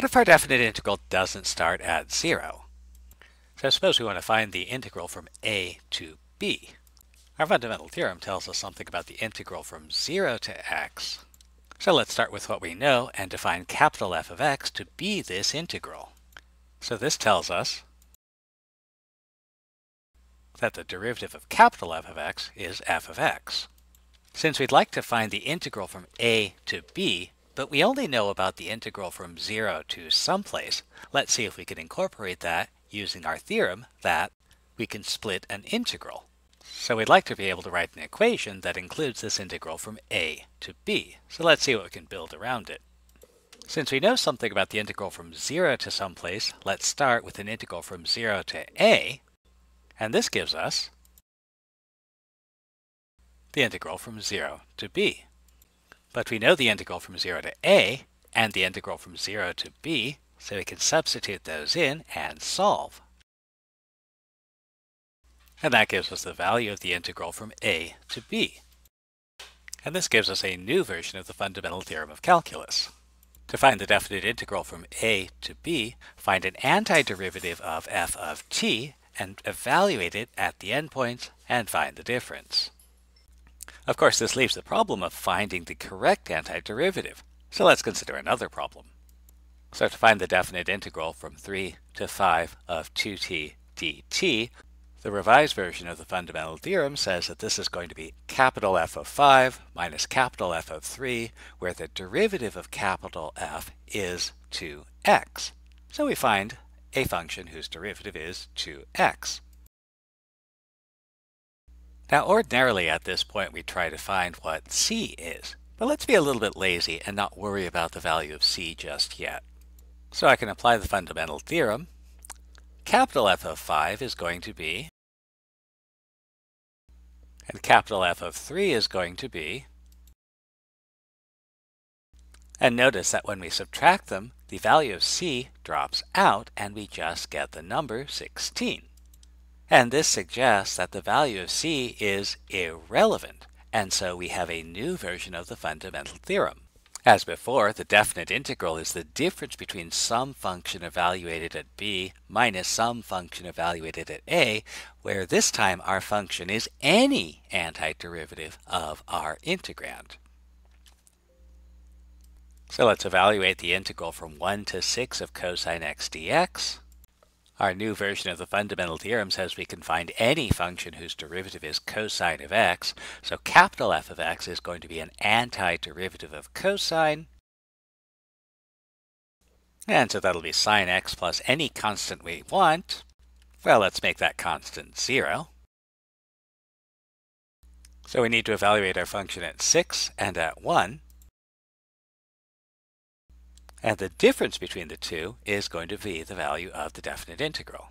What if our definite integral doesn't start at 0? So suppose we want to find the integral from a to b. Our fundamental theorem tells us something about the integral from 0 to x. So let's start with what we know and define capital F of x to be this integral. So this tells us that the derivative of capital F of x is f of x. Since we'd like to find the integral from a to b, but we only know about the integral from 0 to someplace, let's see if we can incorporate that using our theorem that we can split an integral. So we'd like to be able to write an equation that includes this integral from a to b. So let's see what we can build around it. Since we know something about the integral from 0 to someplace, let's start with an integral from 0 to a, and this gives us the integral from 0 to b. But we know the integral from 0 to a and the integral from 0 to b, so we can substitute those in and solve. And that gives us the value of the integral from a to b. And this gives us a new version of the fundamental theorem of calculus. To find the definite integral from a to b, find an antiderivative of f of t and evaluate it at the endpoints and find the difference. Of course, this leaves the problem of finding the correct antiderivative. So let's consider another problem. So to find the definite integral from 3 to 5 of 2t dt, the revised version of the fundamental theorem says that this is going to be capital F of 5 minus capital F of 3, where the derivative of capital F is 2x. So we find a function whose derivative is 2x. Now ordinarily at this point we try to find what c is, but let's be a little bit lazy and not worry about the value of c just yet. So I can apply the fundamental theorem Capital F of 5 is going to be, and capital F of 3 is going to be, and notice that when we subtract them, the value of c drops out and we just get the number 16. And this suggests that the value of c is irrelevant, and so we have a new version of the fundamental theorem. As before, the definite integral is the difference between some function evaluated at b minus some function evaluated at a, where this time our function is any antiderivative of our integrand. So let's evaluate the integral from 1 to 6 of cosine x dx. Our new version of the fundamental theorem says we can find any function whose derivative is cosine of x. So capital F of x is going to be an antiderivative of cosine. And so that'll be sine x plus any constant we want. Well, let's make that constant 0. So we need to evaluate our function at 6 and at 1. And the difference between the two is going to be the value of the definite integral.